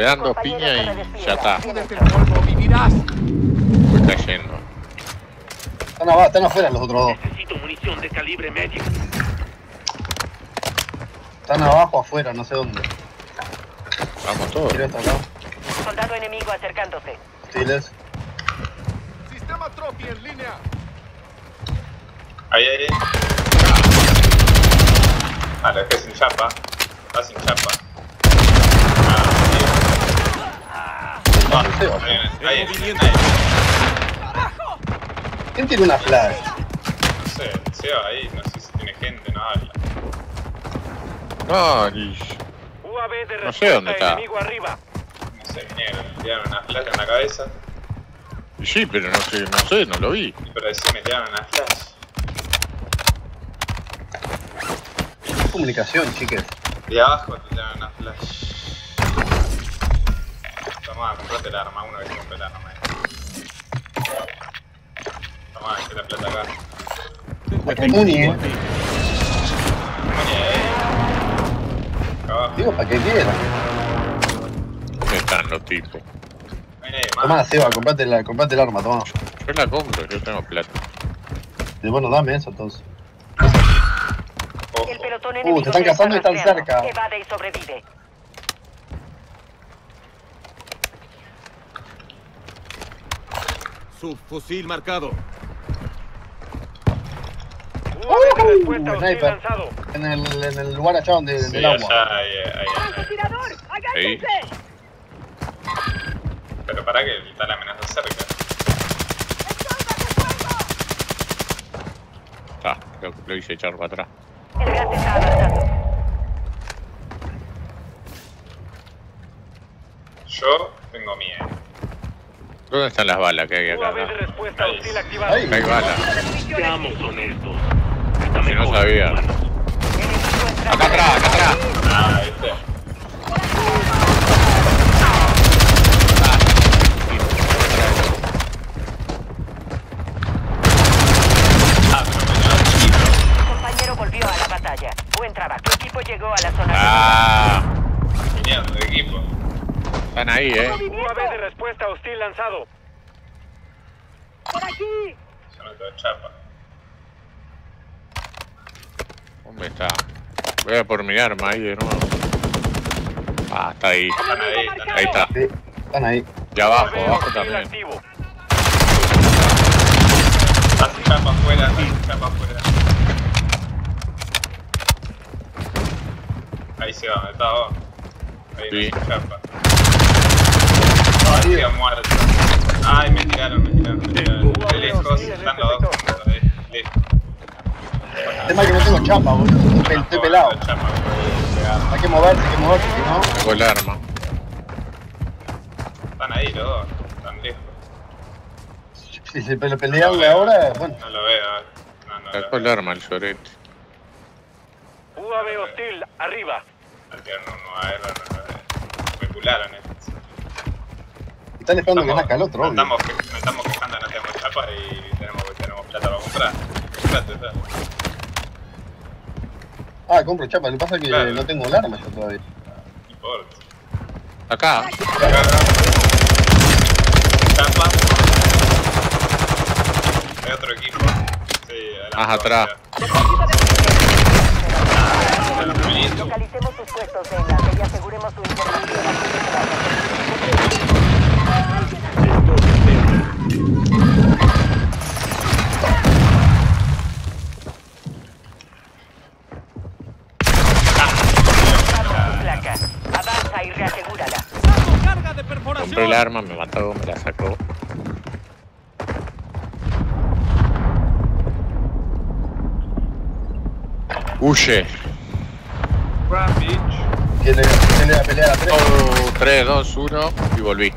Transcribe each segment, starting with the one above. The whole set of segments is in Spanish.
Te dan dos piñas y ya está. Pues está yendo. Están, abajo, están afuera los otros dos. Necesito munición de calibre medio. Están abajo, afuera, no sé dónde. Vamos todos. Soldado enemigo acercándose. Hostiles. Sistema Trophy en línea. Ahí, ahí. Ah, lo dejé sin chapa. Va sin chapa. Ah, sí. Ah, Sí, ahí. ¿Quién tiene una flash? No sé, se va ahí, no sé si tiene gente, no habla. No, y... UAV de No sé dónde está. arriba. No sé, vinieron, tiraron una flash en la cabeza. y sí, pero no sé, no sé, no lo vi. Pero decir me tiraron una flash. Comunicación, chiques. Y abajo te tiraron una flash. Toma, comprate el arma, uno que se compre el arma. eh. Toma, que la plata acá. La Muni, eh. Abajo. Digo, para que quiera. ¿Dónde están los tipos? Más. Tomá, Seba, comprate, la, comprate el arma, toma. Yo la compro, yo tengo plata. Y bueno, dame eso entonces. El pelotón enemigo te están cazando y están cerca. Evade y sobrevive. Subfusil marcado. Respuesta Uh, lanzado. En el, en el lugar allá donde, Sí, del agua. allá, ahí, ahí, ahí. Ahí. Pero para que está la amenaza cerca. Ah, lo, lo hice echar para atrás. El gas está avanzando. Yo tengo miedo. ¿Dónde están las balas que hay acá? No? Ahí. Hay balas. Seamos honestos. Está Si no sabía. Acá atrás, acá atrás. Ah, viste. Ah, compañero volvió a la batalla. Buen trabajo. Tu equipo llegó a la zona. Ah, Genial, de equipo. están ahí, eh. UAV de respuesta hostil lanzado. Yo no tengo chapa. ¿Dónde está? Voy a por mi arma ahí de nuevo. Ah, está ahí. Están ahí, están Ahí está. Sí, están ahí. Y abajo, abajo también. Hace chapa afuera, hace chapa afuera. Ahí se va, está abajo. Ahí Sí. no chapa. Sí, muerto. Ay, me tiraron, me tiraron, me tiraron. De lejos, están los dos. El tema es que no tengo chapa, boludo. Estoy, pel- estoy pelado. Hay que moverse, hay que moverse, si no. Sacó el arma. Están ahí los dos, están lejos. Si se pe- pelearle ahora, bueno. No lo veo, eh. no, no Sacó el arma el sorete. UAV hostil arriba. Al tirar uno a él, no lo veo. Especularon, eh. Están esperando que nazca el otro, obvio. estamos, nos estamos quejando, no tenemos chapa y tenemos, tenemos plata para comprar. Comprate, ¿sabes? Ah, compro chapa. Lo que pasa es que Claro. no tengo el arma yo todavía. No importa. Acá. Acá, acá. Chapa. Hay otro equipo. Sí, adelante. Más atrás. Ah, listo. Localicemos sus puestos de enlace y aseguremos su intervención. El arma, me mató, me la sacó. Huye. Le, que le va a pelear a tres. Oh, 3, 2, 1 y volví.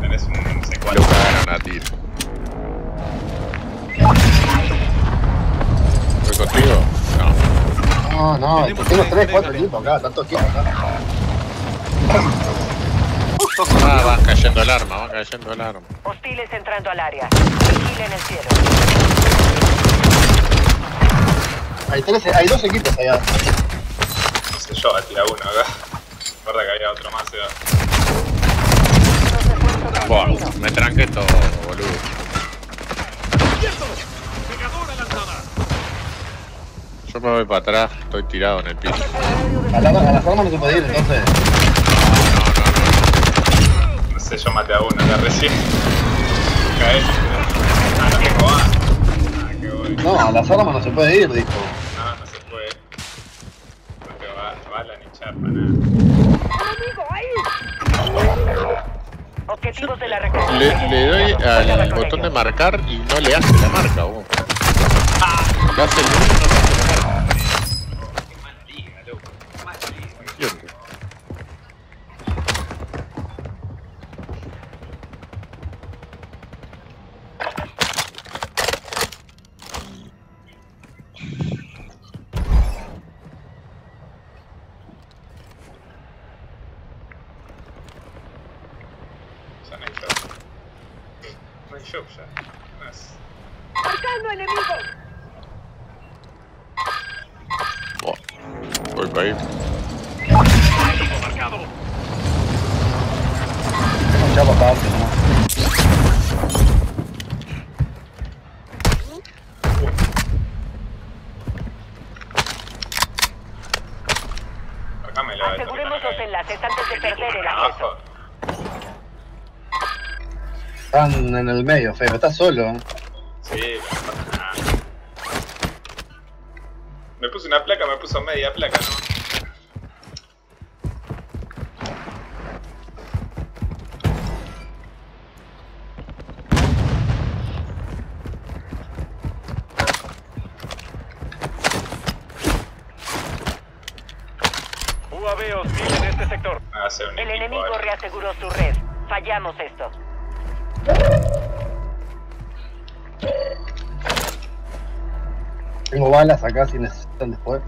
Tenés un Lo C4. cagaron a tiro. ¿Fue contigo? No. No, no, Tenemos tengo una 3, 4 entrega equipos acá, tanto equipos acá. Ah, va cayendo el arma, va cayendo el arma. Hostiles entrando al área. Vigilen el cielo. Hay, tres, hay dos equipos allá. No sé yo, tira uno acá. Recuerda que había otro más, van Buah, me tranqué todo, boludo. Yo me voy para atrás, estoy tirado en el piso. A, la- a las armas no se puede ir, entonces. Sé, yo maté a uno acá recién. Cae. Ah, no tengo más. Ah, qué bueno. No, a las armas no se puede ir, dijo. No, no se puede. No te va, bala ni chapa, nada. Objetivos de la. Le, le doy al botón de marcar y no le hace la marca, vos. Le hace el uno no No es- Buah. Voy para ahí. Marcado. Tengo Aseguremos los enlaces antes de perder el Están en el medio, feo. Estás solo. Sí, no pasa nada. Me puse una placa, me puso media placa, ¿no? Tengo balas acá si necesitan después.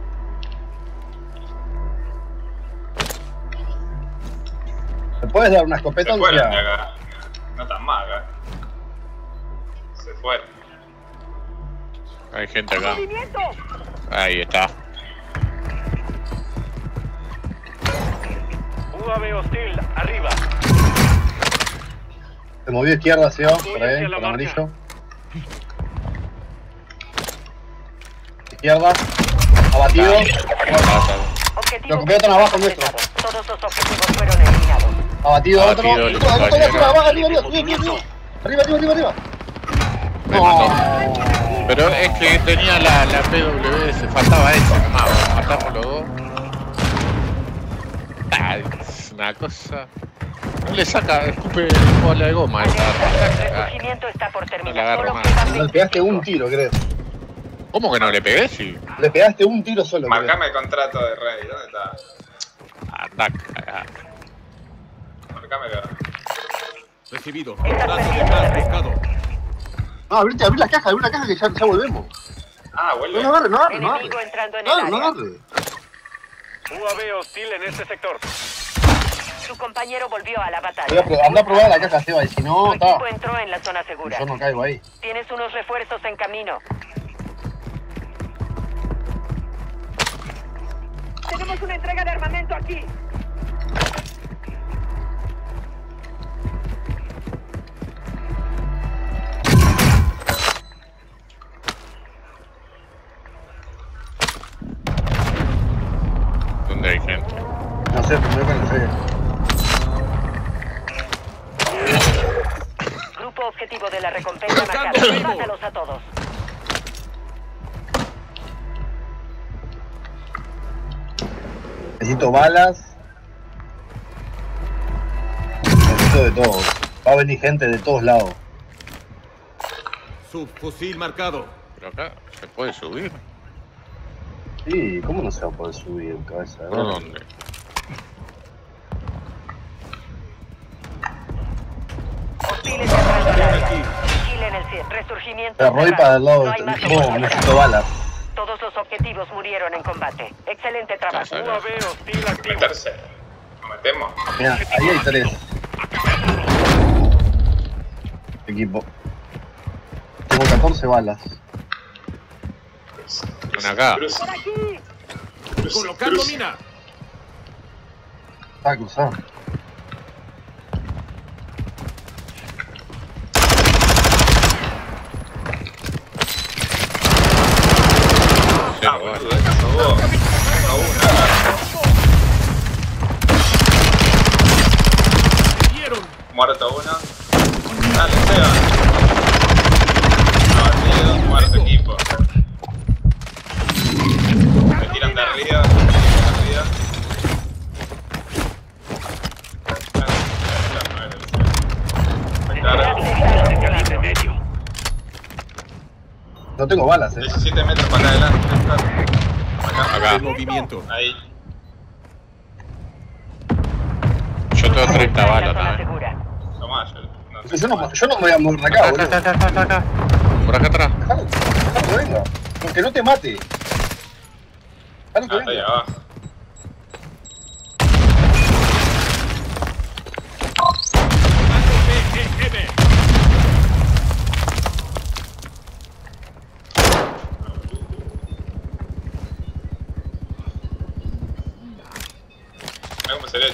¿Me puedes dar una escopeta, Se fueron de acá. No tan mal acá. Se fueron. Hay gente acá. Ahí está. UAV hostil, arriba. Se movió izquierda, ¿sí? Por ahí, por marca. amarillo. Izquierda. Abatido. Lo veo tan abajo nuestro. Todos los objetivos fueron eliminados. Abatido otro. Otro, otro, arriba, abajo, arriba, arriba, arriba, arriba. Pero es que tenía la, la PWS, faltaba ese nomás, matarnos los dos. Ah, es una cosa. No le saca, escupe bola de goma esa El está por No le terminar. agarro más. Le pegaste 25. un tiro, creo. ¿Cómo que no le pegué? Sí. Le pegaste un tiro solo. Marcame el contrato de Rey, ¿dónde está? Anda, cagá. Marcámelo. Recibido. Estás Trato de terreno. buscado. No, abrí, abrí la caja, abrí la caja que ya, ya volvemos. Ah, No, vuelve. no agarre, no agarre, no Enemigo agarre. entrando en el No, no área. agarre. UAV hostil en este sector. Su compañero volvió a la Voy a batalla. Anda a probar la caja, Seba, y si no, Tu está. equipo entró en la zona segura. Yo no caigo ahí. Tienes unos refuerzos en camino. Tenemos una entrega de armamento aquí. ¿Dónde hay gente? No sé, primero que sé. Grupo objetivo de la recompensa. Marcando. Mátalos a todos. Necesito balas. Necesito de todo. Va a venir gente de todos lados. Subfusil marcado. Pero acá se puede subir. Sí, ¿cómo no se va a poder subir, cabeza? de ¿Por dónde? Hostiles entrando al área. Vigilen el cielo. Resurgimiento. Pero para el lado No necesito balas. Todos los objetivos murieron en combate. Excelente trabajo. Meterse. Nos metemos. Mira, ahí hay tres. Equipo. Tengo 14 balas. Una acá. Colocando mina. Ah, cruzado. Muerto uno. Dale, Seba. No, tío, muerto equipo. Me tiran de arriba, me tiran de arriba. No, tengo balas, eh. 17 metros para adelante. Acá. Acá. En movimiento. Ahí. Yo tengo 30 La balas también. Tomá, yo. No sé. Yo no, yo no me voy a mover de acá, Acá, boludo. acá, acá, acá, acá. Por acá atrás. Dejalo, dejalo que venga. Porque no te mate. Dejalo que Ah, está ahí venga. abajo.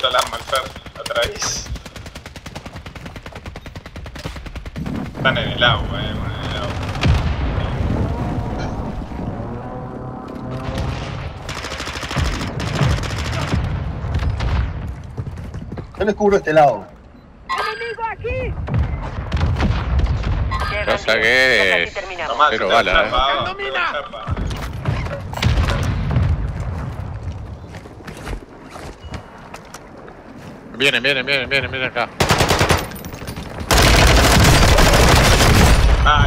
El arma al Fer atrás. Están en el agua, eh. Yo les cubro este lado. Casi terminamos. Tomá, Cero te bala, eh. Vienen, vienen, vienen, vienen, vienen acá. Mira,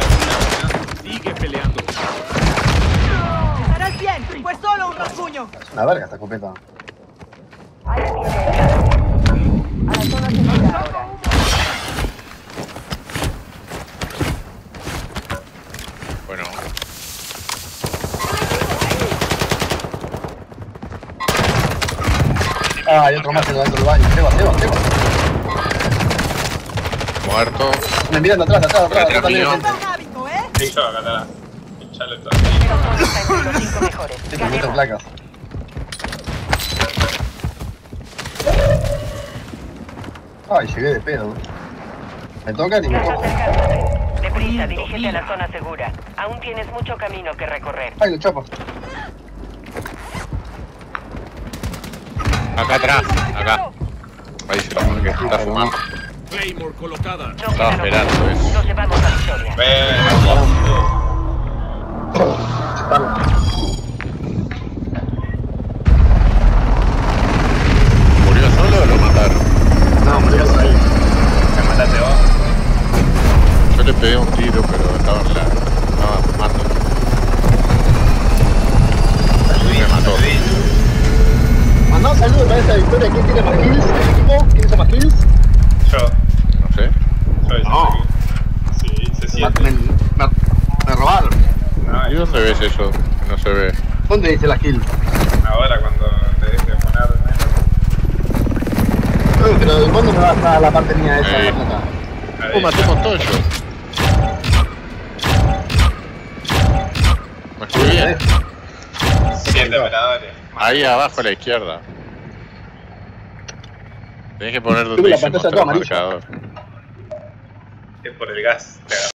Sigue peleando. Estarás bien, fue solo un rasguño. Es una verga esta escopeta. Ahí tiene. A la zona segura ahora. Bueno, Ah, hay otro más en dentro del baño. Seba, Seba, Seba. Muerto. Me miran atrás, atrás, atrás. Atrás Acá atrás. Pinchale todo. Sí, placas. Ay, llegué de pedo. Me tocan y me acercándose. Deprisa, dirígete a la zona segura. Aún tienes mucho camino que recorrer. Ay, lo chapa. Acá atrás, acá. Ahí se lo marqué, está fumando. Claymore colocada. No Estaba esperando eso. Nos llevamos la victoria. ¿Murió solo o lo mataron? No, me voy a salir. Me mataste vos. Yo le pegué un tiro, pero estaba en la. estaba fumando. Saludín, Me mató. saludín. Mandá un saludo para esta victoria. ¿Quién tiene más kills? ¿El equipo? ¿Quién hizo más kills? Yo. No sé. Yo hice No. aquí. Sí, se Me, siente. me, me- me robaron. No, ¿Y dónde ves eso? Que no se ve. ¿Dónde dice las kills? Ahora cuando te deje de poner. Uy, pero ¿de cuándo me vas a la parte mía esa? Eh. la plata? Ahí. Oh, maté un montón yo. Me fui bien. Siete operadores. Ahí abajo a la izquierda. Tenés que poner donde la dice mostrar marcador. Es por el gas. Te